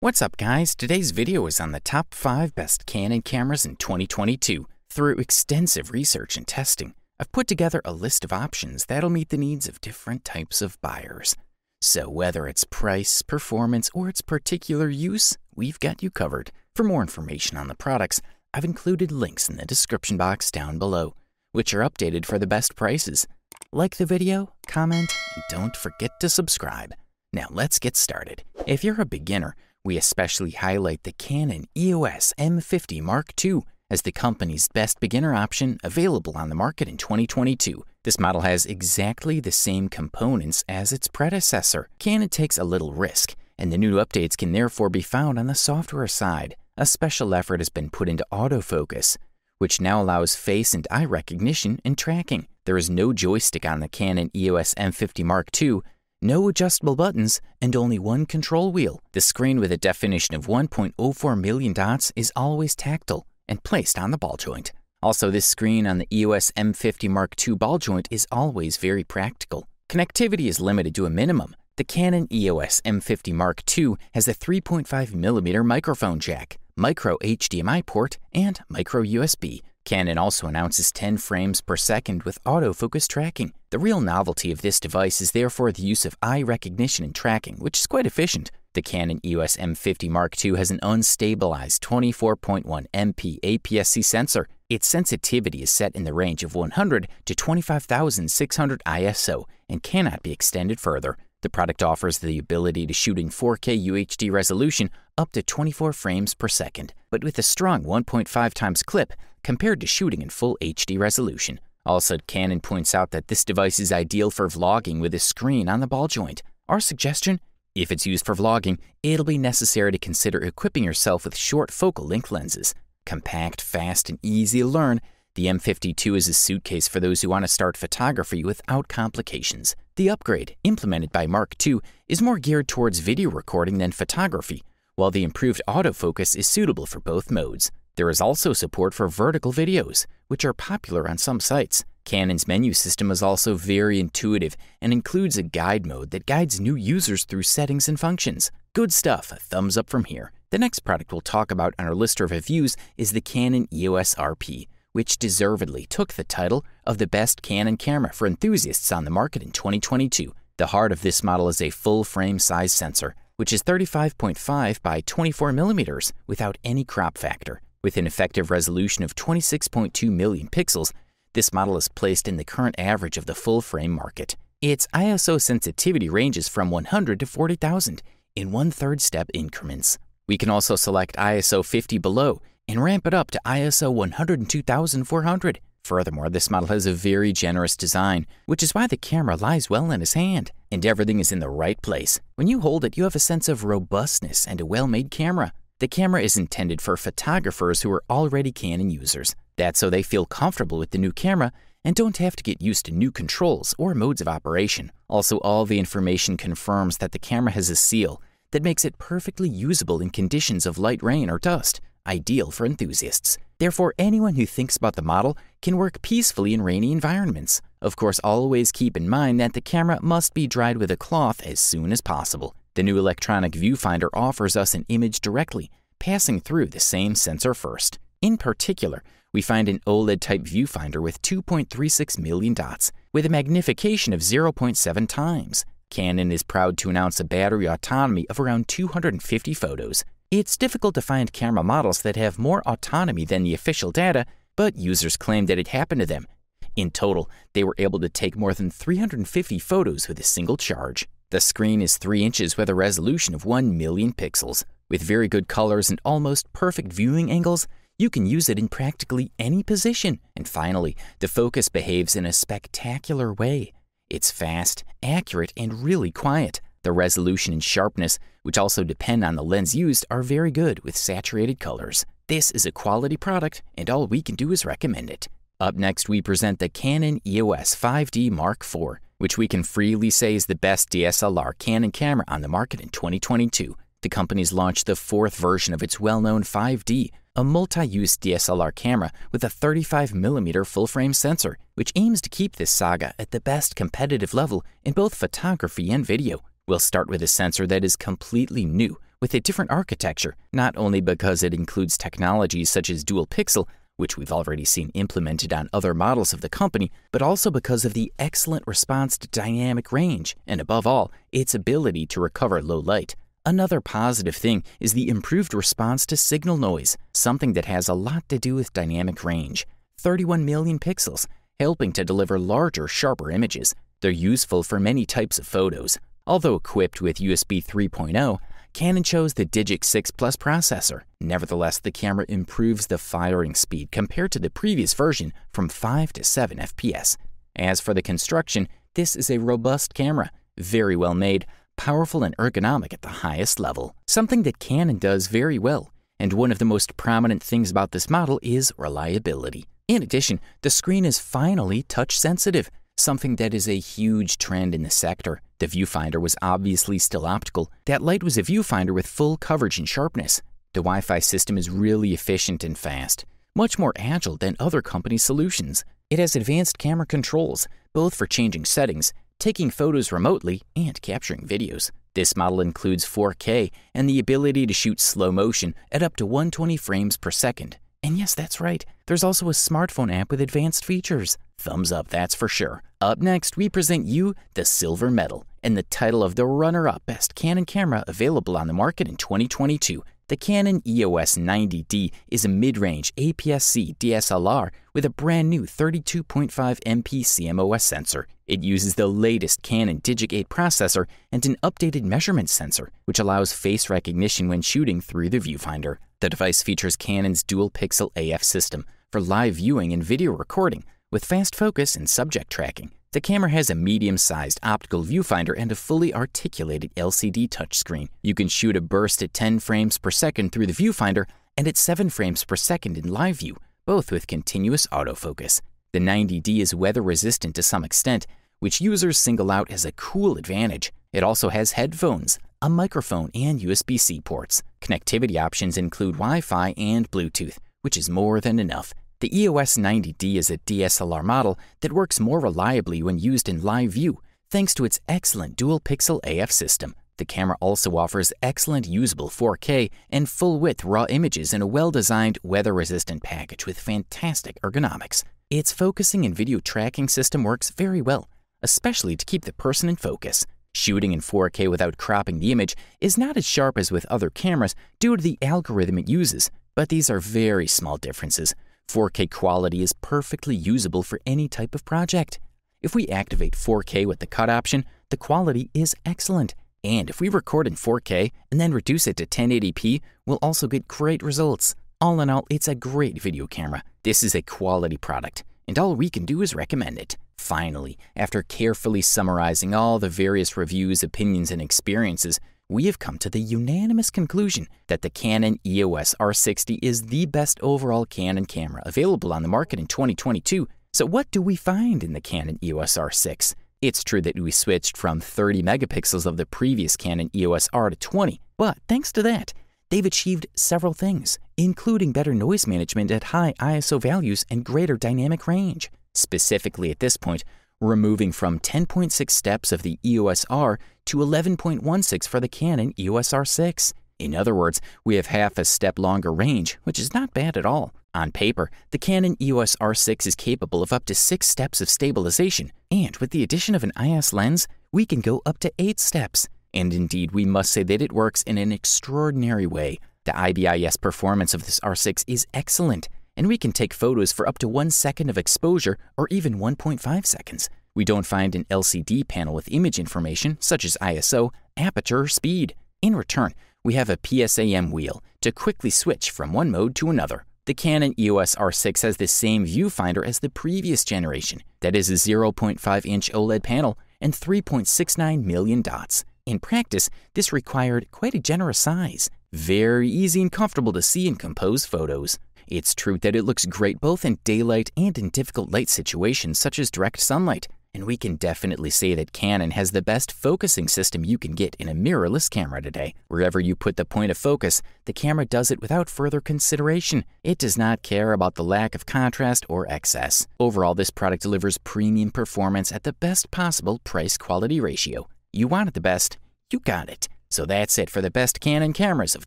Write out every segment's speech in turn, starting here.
What's up guys? Today's video is on the top 5 best Canon cameras in 2022. Through extensive research and testing, I've put together a list of options that'll meet the needs of different types of buyers. So whether it's price, performance, or its particular use, we've got you covered. For more information on the products, I've included links in the description box down below, which are updated for the best prices. Like the video, comment, and don't forget to subscribe. Now let's get started. If you're a beginner, we especially highlight the Canon EOS M50 Mark II as the company's best beginner option available on the market in 2022. This model has exactly the same components as its predecessor. Canon takes a little risk, and the new updates can therefore be found on the software side. A special effort has been put into autofocus, which now allows face and eye recognition and tracking. There is no joystick on the Canon EOS M50 Mark II, no adjustable buttons, and only one control wheel. The screen with a definition of 1.04 million dots is always tactile and placed on the ball joint. Also, this screen on the EOS M50 Mark II ball joint is always very practical. Connectivity is limited to a minimum. The Canon EOS M50 Mark II has a 3.5mm microphone jack, micro HDMI port, and micro USB. Canon also announces 10 frames per second with autofocus tracking. The real novelty of this device is therefore the use of eye recognition and tracking, which is quite efficient. The Canon EOS M50 Mark II has an unstabilized 24.1 MP APS-C sensor. Its sensitivity is set in the range of 100 to 25,600 ISO and cannot be extended further. The product offers the ability to shoot in 4K UHD resolution up to 24 frames per second, but with a strong 1.5 times clip compared to shooting in full HD resolution. Also, Canon points out that this device is ideal for vlogging with a screen on the ball joint. Our suggestion? If it's used for vlogging, it'll be necessary to consider equipping yourself with short focal length lenses. Compact, fast, and easy to learn, the M50 II is a suitcase for those who want to start photography without complications. The upgrade, implemented by Mark II, is more geared towards video recording than photography, while the improved autofocus is suitable for both modes. There is also support for vertical videos, which are popular on some sites. Canon's menu system is also very intuitive and includes a guide mode that guides new users through settings and functions. Good stuff, a thumbs up from here. The next product we'll talk about on our list of reviews is the Canon EOS RP which deservedly took the title of the best Canon camera for enthusiasts on the market in 2022. The heart of this model is a full frame size sensor, which is 35.5 by 24 millimeters without any crop factor. With an effective resolution of 26.2 million pixels, this model is placed in the current average of the full frame market. Its ISO sensitivity ranges from 100 to 40,000 in one-third step increments. We can also select ISO 50 below and ramp it up to ISO 102400. Furthermore, this model has a very generous design, which is why the camera lies well in his hand, and everything is in the right place. When you hold it, you have a sense of robustness and a well-made camera. The camera is intended for photographers who are already Canon users. That's so they feel comfortable with the new camera and don't have to get used to new controls or modes of operation. Also, all the information confirms that the camera has a seal that makes it perfectly usable in conditions of light rain or dust ideal for enthusiasts. Therefore, anyone who thinks about the model can work peacefully in rainy environments. Of course, always keep in mind that the camera must be dried with a cloth as soon as possible. The new electronic viewfinder offers us an image directly, passing through the same sensor first. In particular, we find an OLED-type viewfinder with 2.36 million dots, with a magnification of 0.7 times. Canon is proud to announce a battery autonomy of around 250 photos, it's difficult to find camera models that have more autonomy than the official data, but users claim that it happened to them. In total, they were able to take more than 350 photos with a single charge. The screen is 3 inches with a resolution of 1 million pixels. With very good colors and almost perfect viewing angles, you can use it in practically any position. And finally, the focus behaves in a spectacular way. It's fast, accurate, and really quiet. The resolution and sharpness, which also depend on the lens used, are very good with saturated colors. This is a quality product, and all we can do is recommend it. Up next, we present the Canon EOS 5D Mark IV, which we can freely say is the best DSLR Canon camera on the market in 2022. The company's launched the fourth version of its well-known 5D, a multi-use DSLR camera with a 35mm full-frame sensor, which aims to keep this saga at the best competitive level in both photography and video. We'll start with a sensor that is completely new with a different architecture, not only because it includes technologies such as dual pixel, which we've already seen implemented on other models of the company, but also because of the excellent response to dynamic range, and above all, its ability to recover low light. Another positive thing is the improved response to signal noise, something that has a lot to do with dynamic range. 31 million pixels, helping to deliver larger, sharper images. They're useful for many types of photos. Although equipped with USB 3.0, Canon chose the Digic 6 Plus processor. Nevertheless, the camera improves the firing speed compared to the previous version from 5 to 7 FPS. As for the construction, this is a robust camera, very well made, powerful and ergonomic at the highest level, something that Canon does very well. And one of the most prominent things about this model is reliability. In addition, the screen is finally touch sensitive, something that is a huge trend in the sector. The viewfinder was obviously still optical. That light was a viewfinder with full coverage and sharpness. The Wi Fi system is really efficient and fast, much more agile than other company solutions. It has advanced camera controls, both for changing settings, taking photos remotely, and capturing videos. This model includes 4K and the ability to shoot slow motion at up to 120 frames per second. And yes, that's right, there's also a smartphone app with advanced features. Thumbs up, that's for sure. Up next, we present you the Silver Medal and the title of the runner up best Canon camera available on the market in 2022. The Canon EOS 90D is a mid range APS C DSLR with a brand new 32.5 MP CMOS sensor. It uses the latest Canon Digic 8 processor and an updated measurement sensor, which allows face recognition when shooting through the viewfinder. The device features Canon's dual pixel AF system for live viewing and video recording with fast focus and subject tracking. The camera has a medium-sized optical viewfinder and a fully articulated LCD touchscreen. You can shoot a burst at 10 frames per second through the viewfinder and at 7 frames per second in live view, both with continuous autofocus. The 90D is weather resistant to some extent, which users single out as a cool advantage. It also has headphones, a microphone, and USB C ports. Connectivity options include Wi Fi and Bluetooth, which is more than enough. The EOS 90D is a DSLR model that works more reliably when used in live view thanks to its excellent dual pixel AF system. The camera also offers excellent usable 4K and full width RAW images in a well designed, weather resistant package with fantastic ergonomics. Its focusing and video tracking system works very well, especially to keep the person in focus. Shooting in 4K without cropping the image is not as sharp as with other cameras due to the algorithm it uses, but these are very small differences 4K quality is perfectly usable for any type of project. If we activate 4K with the cut option, the quality is excellent. And if we record in 4K and then reduce it to 1080p, we'll also get great results. All in all, it's a great video camera. This is a quality product, and all we can do is recommend it. Finally, after carefully summarizing all the various reviews, opinions, and experiences, we have come to the unanimous conclusion that the Canon EOS R60 is the best overall Canon camera available on the market in 2022. So, what do we find in the Canon EOS R6? It's true that we switched from 30 megapixels of the previous Canon EOS R to 20, but thanks to that, they've achieved several things, including better noise management at high ISO values and greater dynamic range. Specifically, at this point, removing from 10.6 steps of the EOS R to 11.16 for the Canon EOS R6. In other words, we have half a step longer range, which is not bad at all. On paper, the Canon EOS R6 is capable of up to 6 steps of stabilization, and with the addition of an IS lens, we can go up to 8 steps. And indeed, we must say that it works in an extraordinary way. The IBIS performance of this R6 is excellent, and we can take photos for up to 1 second of exposure or even 1.5 seconds. We don't find an LCD panel with image information such as ISO, aperture, or speed. In return, we have a PSAM wheel to quickly switch from one mode to another. The Canon EOS R6 has the same viewfinder as the previous generation, that is a 0.5 inch OLED panel and 3.69 million dots. In practice, this required quite a generous size. Very easy and comfortable to see and compose photos. It's true that it looks great both in daylight and in difficult light situations such as direct sunlight, and we can definitely say that Canon has the best focusing system you can get in a mirrorless camera today. Wherever you put the point of focus, the camera does it without further consideration. It does not care about the lack of contrast or excess. Overall, this product delivers premium performance at the best possible price quality ratio. You wanted the best, you got it. So that's it for the best Canon cameras of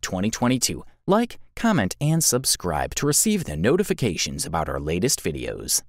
2022. Like, comment, and subscribe to receive the notifications about our latest videos.